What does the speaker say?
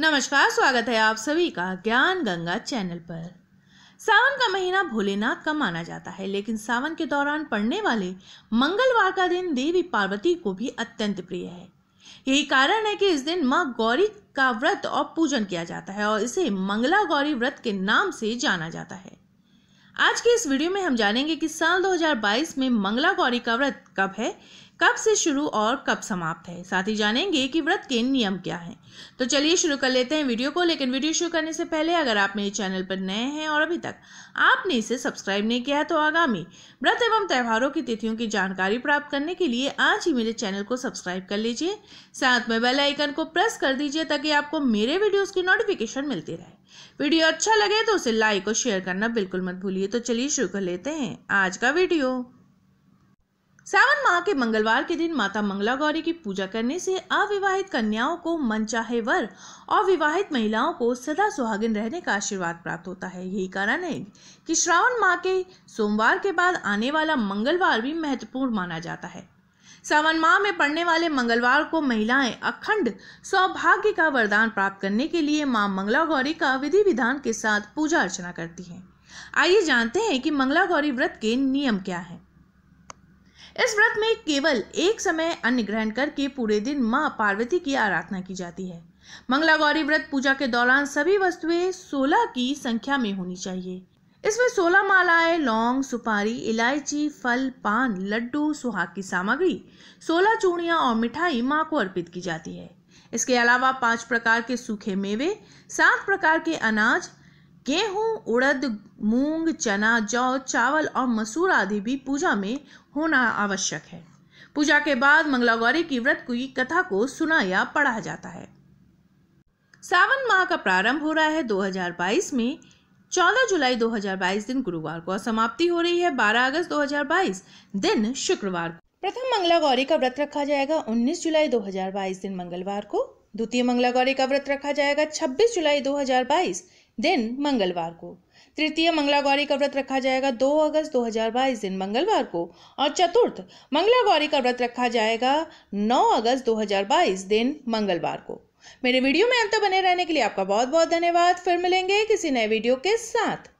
नमस्कार, स्वागत है आप सभी का ज्ञान गंगा चैनल पर। सावन का महीना भोलेनाथ का माना जाता है, लेकिन सावन के दौरान पड़ने वाले मंगलवार का दिन देवी पार्वती को भी अत्यंत प्रिय है। यही कारण है कि इस दिन माँ गौरी का व्रत और पूजन किया जाता है और इसे मंगला गौरी व्रत के नाम से जाना जाता है। आज के इस वीडियो में हम जानेंगे कि साल 2022 में मंगला गौरी का व्रत कब है, कब से शुरू और कब समाप्त है। साथ ही जानेंगे कि व्रत के नियम क्या हैं। तो चलिए शुरू कर लेते हैं वीडियो को, लेकिन वीडियो शुरू करने से पहले अगर आप मेरे चैनल पर नए हैं और अभी तक आपने इसे सब्सक्राइब नहीं किया है तो आगामी व्रत एवं त्योहारों की तिथियों की जानकारी प्राप्त करने के लिए आज ही मेरे चैनल को सब्सक्राइब कर लीजिए। साथ में बेल आइकन को प्रेस कर दीजिए ताकि आपको मेरे वीडियोज़ की नोटिफिकेशन मिलती रहे। वीडियो अच्छा लगे तो उसे लाइक और शेयर करना बिल्कुल मत भूलिए। तो चलिए शुरू कर लेते हैं आज का वीडियो। सावन माह के मंगलवार के दिन माता मंगला गौरी की पूजा करने से अविवाहित कन्याओं को मनचाहे वर और विवाहित महिलाओं को सदा सुहागिन रहने का आशीर्वाद प्राप्त होता है। यही कारण है कि श्रावण माह के सोमवार के बाद आने वाला मंगलवार भी महत्वपूर्ण माना जाता है। सावन माह में पड़ने वाले मंगलवार को महिलाएँ अखंड सौभाग्य का वरदान प्राप्त करने के लिए माँ मंगला गौरी का विधि विधान के साथ पूजा अर्चना करती हैं। आइए जानते हैं कि मंगला गौरी व्रत के नियम क्या हैं। इस व्रत में केवल एक समय अन्न ग्रहण करके पूरे दिन माँ पार्वती की आराधना की जाती है। मंगला गौरी व्रत पूजा के दौरान सभी वस्तुएँ सोलह की संख्या में होनी चाहिए। इसमें सोलह मालाएँ, लौंग, सुपारी, इलायची, फल, पान, लड्डू, सुहाग की सामग्री, सोलह चूड़ियाँ और मिठाई माँ को अर्पित की जाती है। इसके अलावा पाँच प्रकार के सूखे मेवे, सात प्रकार के अनाज, गेहूँ, उड़द, मूंग, चना, जौ, चावल और मसूर आदि भी पूजा में होना आवश्यक है। पूजा के बाद मंगला गौरी की व्रत की कथा को सुना या पढ़ा जाता है। सावन माह का प्रारंभ हो रहा है 2022 में। 14 जुलाई 2022 दिन गुरुवार को और समाप्ति हो रही है। 12 अगस्त 2022 दिन शुक्रवार को। प्रथम मंगला गौरी का व्रत रखा जाएगा 19 जुलाई 2022 दिन मंगलवार को। द्वितीय मंगला गौरी का व्रत रखा जाएगा 26 जुलाई 2022 दिन मंगलवार को। तृतीय मंगला गौरी का व्रत रखा जाएगा 2 अगस्त 2022 दिन मंगलवार को और चतुर्थ मंगला गौरी का व्रत रखा जाएगा 9 अगस्त 2022 दिन मंगलवार को। मेरे वीडियो में अंत बने रहने के लिए आपका बहुत बहुत धन्यवाद। फिर मिलेंगे किसी नए वीडियो के साथ।